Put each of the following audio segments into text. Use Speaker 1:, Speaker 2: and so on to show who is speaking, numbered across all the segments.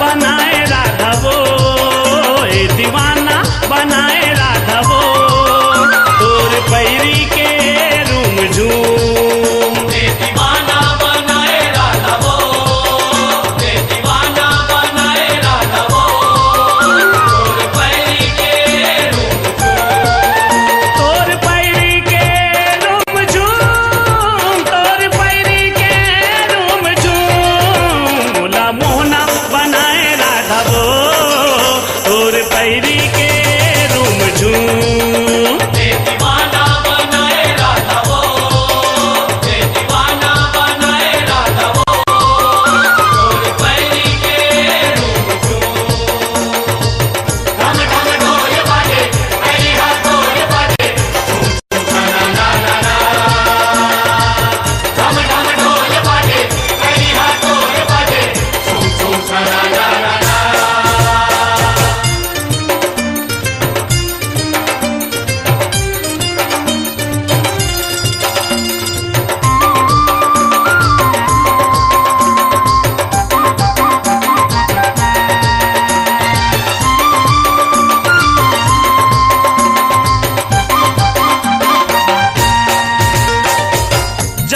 Speaker 1: बनाए राधा वो दीवान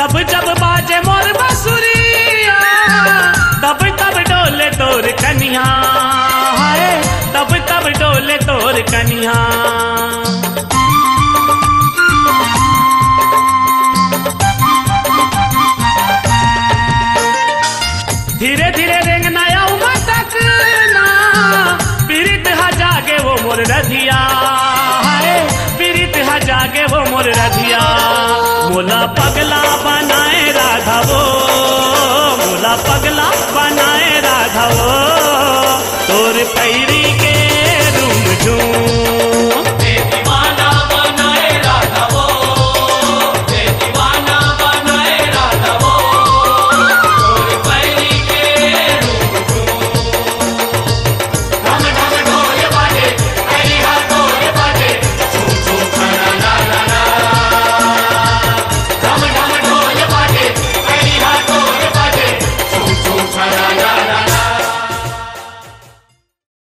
Speaker 1: जब जब बाजे मोर बसुरिया, तब तब डोले तोर कनिया हाय, तब तब डोले तोर कनिया धीरे धीरे रेंग नया उमा ना पीरित हजागे वो मोर रधिया, हाय पीरित हजागे वो मोर रधिया। बोला पगला